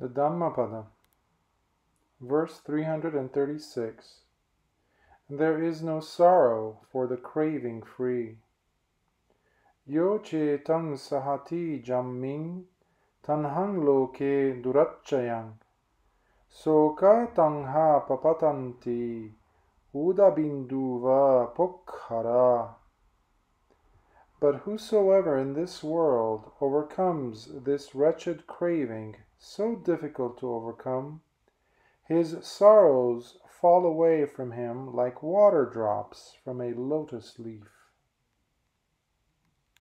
The Dhammapada, verse 336. There is no sorrow for the craving free. Yo che tang sahati jamming tanhang loke durachayang So soka tangha papatanti udabinduva pokhara. But whosoever in this world overcomes this wretched craving, so difficult to overcome, his sorrows fall away from him like water drops from a lotus leaf.